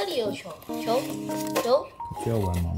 这里有球？球球。需要玩吗？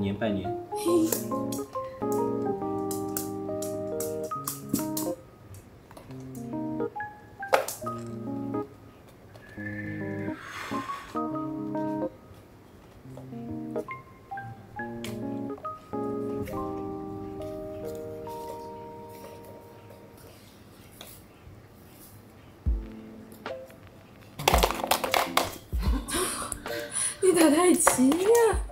年拜年。你打太极呀！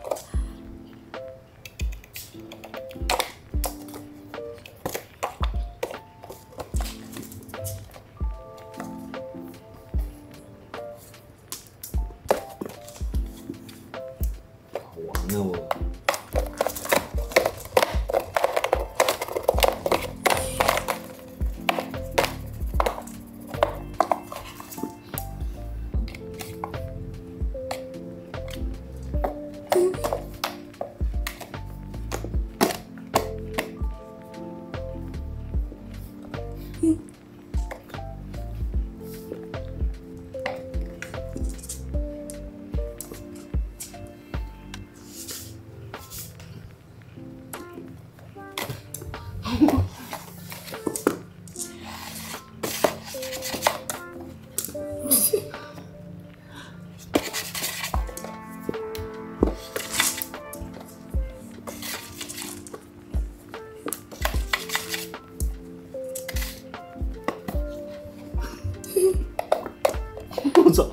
我不走